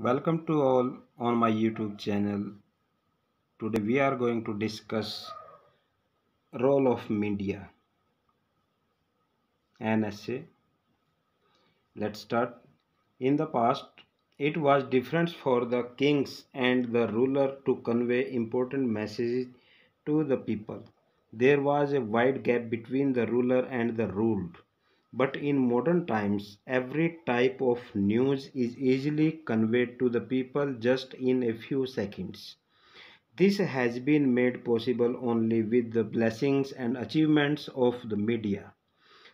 Welcome to all on my YouTube channel. Today we are going to discuss role of media and essay. Let's start. In the past, it was different for the kings and the ruler to convey important messages to the people. There was a wide gap between the ruler and the ruled. But in modern times, every type of news is easily conveyed to the people just in a few seconds. This has been made possible only with the blessings and achievements of the media.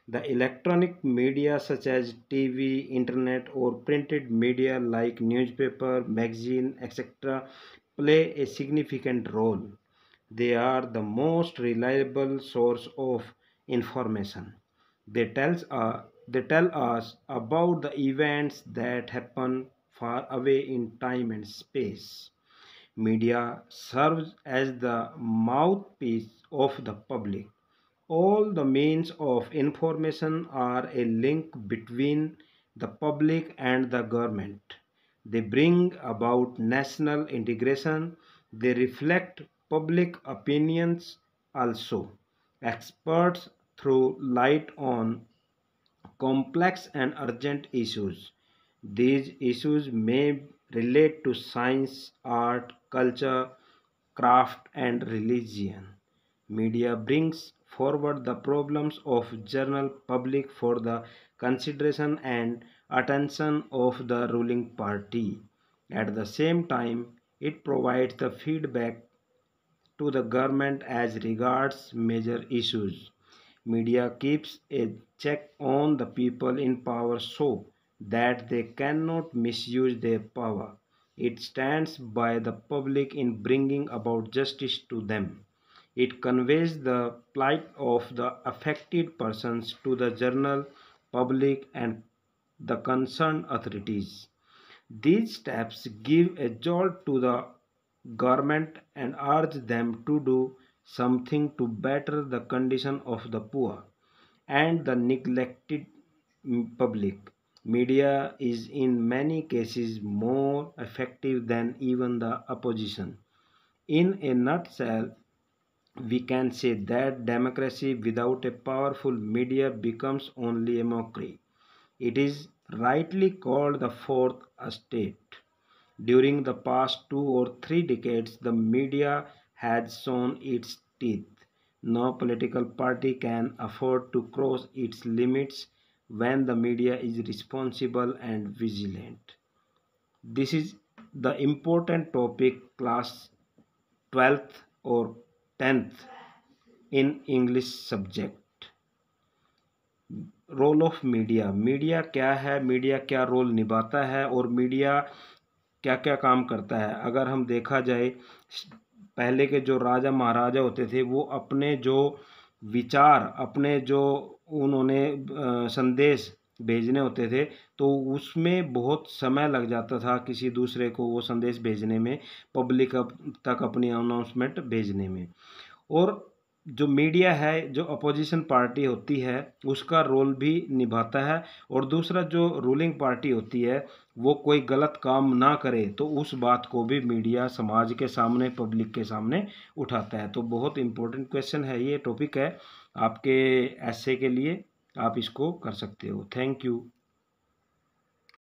The electronic media such as TV, internet or printed media like newspaper, magazine, etc. play a significant role. They are the most reliable source of information. They, tells, uh, they tell us about the events that happen far away in time and space. Media serves as the mouthpiece of the public all the means of information are a link between the public and the government. They bring about national integration. They reflect public opinions also. Experts throw light on complex and urgent issues. These issues may relate to science, art, culture, craft, and religion. Media brings forward the problems of general public for the consideration and attention of the ruling party. At the same time, it provides the feedback to the government as regards major issues. Media keeps a check on the people in power so that they cannot misuse their power. It stands by the public in bringing about justice to them. It conveys the plight of the affected persons to the general public and the concerned authorities. These steps give a jolt to the government and urge them to do something to better the condition of the poor and the neglected public. Media is in many cases more effective than even the opposition. In a nutshell, we can say that democracy without a powerful media becomes only a mockery. It is rightly called the fourth estate. During the past two or three decades, the media has shown its teeth. No political party can afford to cross its limits when the media is responsible and vigilant. This is the important topic class 12th or tenth in English subject role of media media क्या है media क्या role निभाता है और media क्या क्या काम करता है अगर हम देखा जाए पहले के जो राजा महाराजा होते थे, वो अपने जो विचार, अपने जो उन्होंने संदेश भेजने होते थे तो उसमें बहुत समय लग जाता था किसी दूसरे को वो संदेश भेजने में, पब्लिक तक अपनी अनाउंसमेंट भेजने में। और जो मीडिया है, जो अपोजिशन पार्टी होती है, उसका रोल भी निभाता है और दूसरा जो रूलिंग पार्टी होती है, वो कोई गलत काम ना करे तो उस बात को भी मीडिया समाज के सामने, पब्लिक के सामने उठाता है। तो बहुत इम्पोर्टेंट क्वेश्चन है, ये टॉपिक है। आपके ऐसे के लिए आप इसको कर सकते हो। Thank you